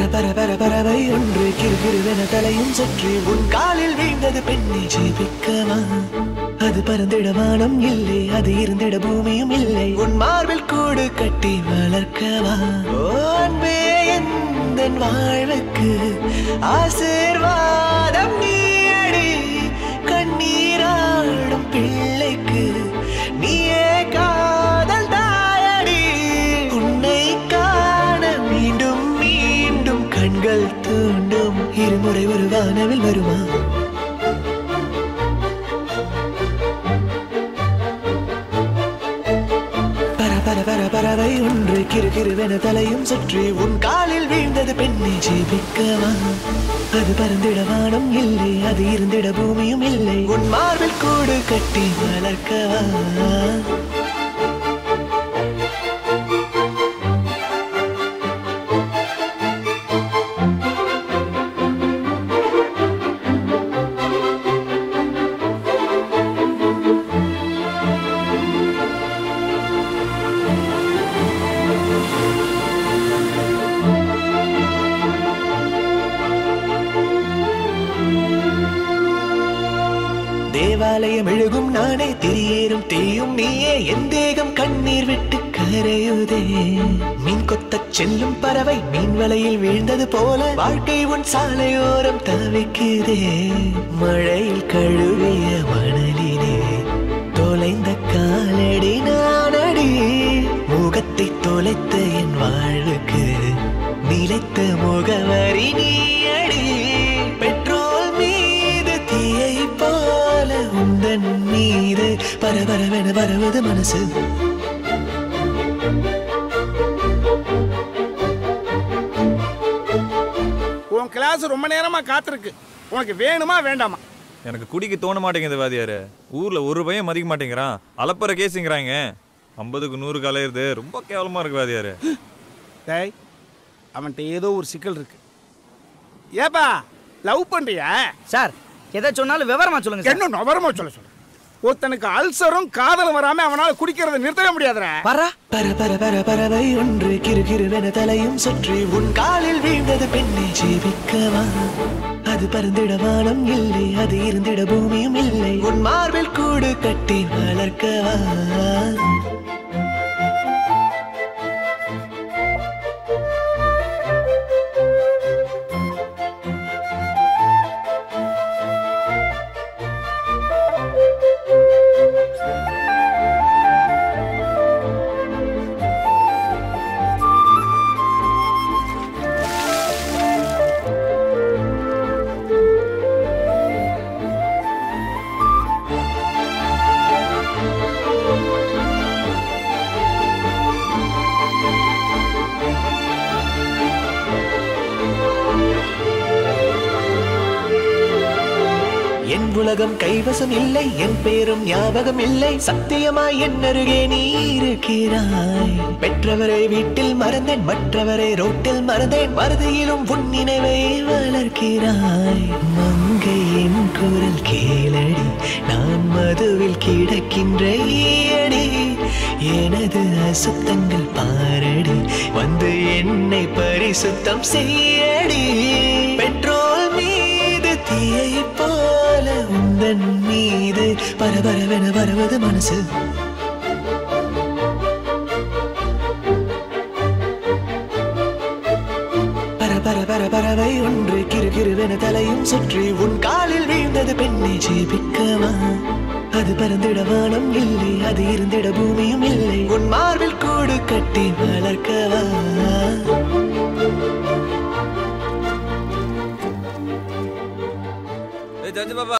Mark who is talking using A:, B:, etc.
A: பர பர பர பரவை ஒன்று கிருகிருவென தலையும் சுற்றி உன் காலில் வீழ்ந்தது பெண்ணை ஜெபிக்கவா? அது பறந்திட வானம் இல்லை அது இருந்திட பூமியும் இல்லை. உன் மார்பில் கூடு கட்டி வளர்க்கவா? ஓ அன்பே எந்தன் வாழ்வுக்கு ஆசீர்வாதம் நீ முறை ஒரு வானவில் வருமா? பர பர பறவை ஒன்று கிரு கிருவென தலையும் சுற்றி உன் காலில் வீழ்ந்தது பெண்ணை ஜெபிக்கவா அது பறந்திட வானம் இல்லை அது இருந்திட பூமியும் இல்லை. உன் மார்பில் கூடு கட்டி வளர்க்கவா ஆலயம் எழுகும் நானே திரியேறும் தீயும் நீயே. என் தேகம் கண்ணீர் விட்டு கரையுதே. மீன் கொத்த செல்லும் பறவை மீன் வலையில் வீழ்ந்தது போல வாழ்க்கை உன் சாலையோரம் தவிக்குதே. மழையில் கழுவிய மணலிலே தொலைந்த காலடி நானடி. முகத்தை தொலைத்த என் வாழ்வுக்கு நிலைத்த முகவரி நீ அடி மீது பரபரவென வருவது மனசு.
B: உன் கிளாஸ் ரொம்ப நேரமா காத்திருக்கு. உனக்கு வேணுமா வேண்டாமா?
C: எனக்கு குடிக்க தோண மாட்டேங்குது வாதியாரு ஊர்ல ஒரு பையன் மதிக்க மாட்டேங்கிறான். அலப்பற கேஸுங்கிறாங்க ஐம்பதுக்கு நூறு கலையிறது. ரொம்ப கேவலமா இருக்கு வாதியாரு
B: டேய் அவன்கிட்ட ஏதோ ஒரு சிக்கல் இருக்கு. ஏப்பா லவ் பண்றியா?
D: சார் எதை சொன்னாலும் விவரமா சொல்லுங்க சார்.
B: என்ன நவரமா சொல்ல சொல்ல ஒருத்தனுக்கு அல்சரும் காதலும் வராம அவனால குடிக்கிறத நிறுத்தவே முடியாதுடா.
D: பரா
A: பர பர பர பறவை ஒன்று கிருகிருவென தலையும் சுற்றி உன் காலில் வீழ்ந்தது பெண்ணை ஜீவிக்கவா? அது பறந்திட வானம் இல்லை அது இருந்திட பூமியும் இல்லை. உன் மார்பில் கூடு கட்டி வளர்க்கவா? என் உலகம் கைவசம் இல்லை என் பேரும் ஞாபகம் இல்லை சத்தியமாய் என் அருகே நீ இருக்கிறாய். பெற்றவரை வீட்டில் மறந்தேன் மற்றவரை ரோட்டில் மறந்தேன். மறுதியிலும் உன் நினைவை வளர்க்கிறாய். மங்கையின் குரல் கேளடி நான் மதுவில் கிடக்கின்ற ஈயடி. எனது அசுத்தங்கள் பாரடி வந்து என்னை பரிசுத்தம் செய்யடி. வரவென வருவது மனசு. பர பர பர பறவை ஒன்று கிருகிருவென தலையும் சுற்றி உன் காலில் வீழ்ந்தது பெண்ணை ஜீபிக்கவா? அது பறந்திட வானம் இல்லை அது இருந்திட பூமியும் இல்லை. உன் மார்பில் கூடு கட்டி வளர்க்கவா?
C: பாபா.